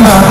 Bye.